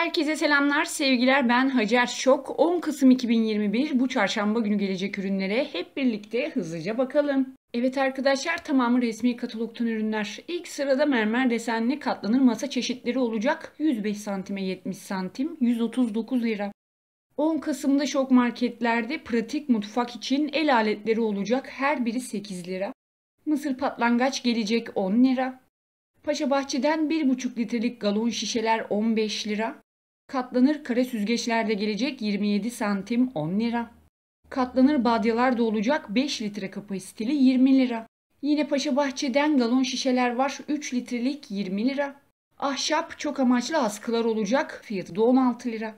Herkese selamlar, sevgiler. Ben Hacer Şok. 10 Kasım 2021 bu çarşamba günü gelecek ürünlere hep birlikte hızlıca bakalım. Evet arkadaşlar tamamı resmi katalogtan ürünler. İlk sırada mermer desenli katlanır masa çeşitleri olacak. 105 santime 70 santim 139 lira. 10 Kasım'da şok marketlerde pratik mutfak için el aletleri olacak. Her biri 8 lira. Mısır patlangaç gelecek 10 lira. Paşa Bahçe'den 1,5 litrelik galon şişeler 15 lira. Katlanır kare süzgeçler de gelecek 27 santim 10 lira. Katlanır badyalar da olacak 5 litre kapasiteli 20 lira. Yine Paşa Bahçe'den galon şişeler var 3 litrelik 20 lira. Ahşap çok amaçlı askılar olacak fiyatı da 16 lira.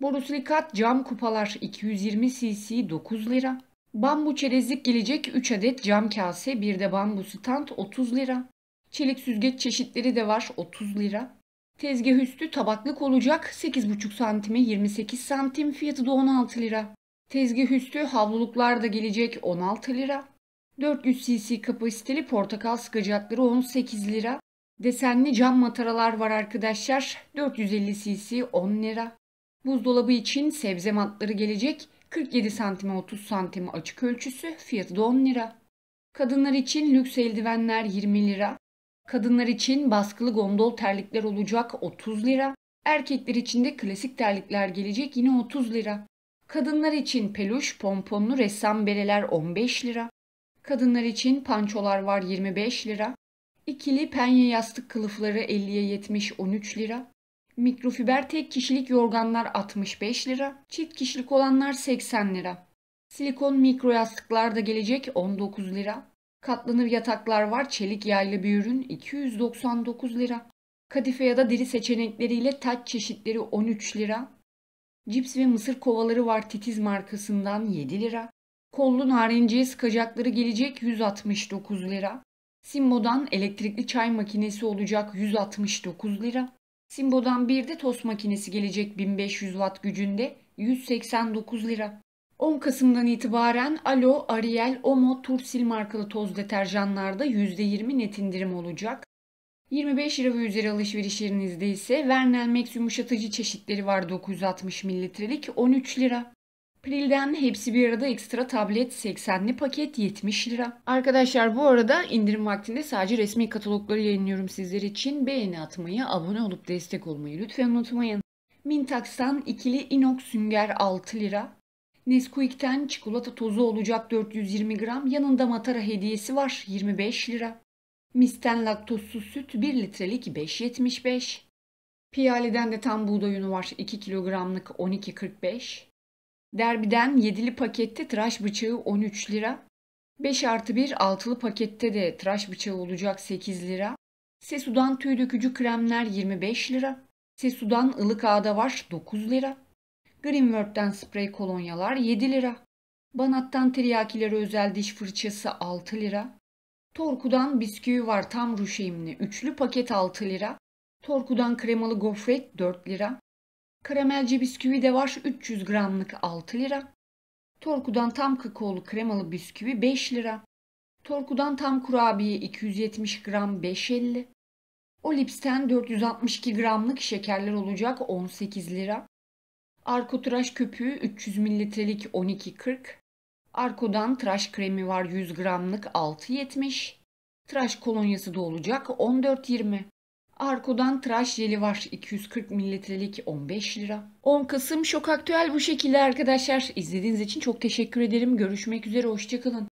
Borosilikat cam kupalar 220 cc 9 lira. Bambu çerezlik gelecek 3 adet cam kase bir de bambu stand 30 lira. Çelik süzgeç çeşitleri de var 30 lira. Tezgah üstü tabaklık olacak 8,5 santime 28 santim fiyatı da 16 lira. Tezgah üstü havluluklar da gelecek 16 lira. 400 cc kapasiteli portakal sıkacakları 18 lira. Desenli cam mataralar var arkadaşlar. 450 cc 10 lira. Buzdolabı için sebze matları gelecek. 47 santime 30 santime açık ölçüsü fiyatı da 10 lira. Kadınlar için lüks eldivenler 20 lira. Kadınlar için baskılı gondol terlikler olacak 30 lira. Erkekler için de klasik terlikler gelecek yine 30 lira. Kadınlar için peluş pomponlu ressam bereler 15 lira. Kadınlar için pançolar var 25 lira. İkili penye yastık kılıfları 50'ye 70 13 lira. Mikrofiber tek kişilik yorganlar 65 lira. Çift kişilik olanlar 80 lira. Silikon mikro yastıklar da gelecek 19 lira. Katlanır yataklar var. Çelik yaylı bir ürün 299 lira. Kadife ya da deri seçenekleriyle taç çeşitleri 13 lira. Cips ve mısır kovaları var titiz markasından 7 lira. Kollu narenciye sıkacakları gelecek 169 lira. Simbo'dan elektrikli çay makinesi olacak 169 lira. Simbo'dan bir de tost makinesi gelecek 1500 watt gücünde 189 lira. 10 Kasım'dan itibaren Alo, Ariel, Omo, Tursil markalı toz deterjanlarda %20 net indirim olacak. 25 lira ve üzeri alışverişlerinizde ise Vernel Max yumuşatıcı çeşitleri var 960 mililitrelik 13 lira. Pril'den hepsi bir arada ekstra tablet 80'li paket 70 lira. Arkadaşlar bu arada indirim vaktinde sadece resmi katalogları yayınlıyorum sizler için. Beğeni atmayı, abone olup destek olmayı lütfen unutmayın. Mintax'tan ikili inox sünger 6 lira. Nesquik'ten çikolata tozu olacak 420 gram. Yanında matara hediyesi var 25 lira. Misten laktozsuz süt 1 litrelik 5.75. Piyale'den de tam buğday unu var 2 kilogramlık 12.45. Derbiden 7'li pakette tıraş bıçağı 13 lira. 5 artı 1 altılı pakette de tıraş bıçağı olacak 8 lira. Sesu'dan tüy dökücü kremler 25 lira. Sesu'dan ılık ağda var 9 lira. Greenworld'den sprey kolonyalar 7 lira. Banat'tan tiryakilere özel diş fırçası 6 lira. Torku'dan bisküvi var tam ruşeimli. Üçlü paket 6 lira. Torku'dan kremalı gofret 4 lira. Karamelci bisküvi de var 300 gramlık 6 lira. Torku'dan tam kakaolu kremalı bisküvi 5 lira. Torku'dan tam kurabiye 270 gram 5.50. Olips'ten 462 gramlık şekerler olacak 18 lira. Arko tıraş köpüğü 300 mililitrelik 12.40. Arko'dan tıraş kremi var 100 gramlık 6.70. Tıraş kolonyası da olacak 14.20. Arko'dan tıraş jeli var 240 mililitrelik 15 lira. 10 Kasım şok aktüel bu şekilde arkadaşlar. İzlediğiniz için çok teşekkür ederim. Görüşmek üzere hoşçakalın.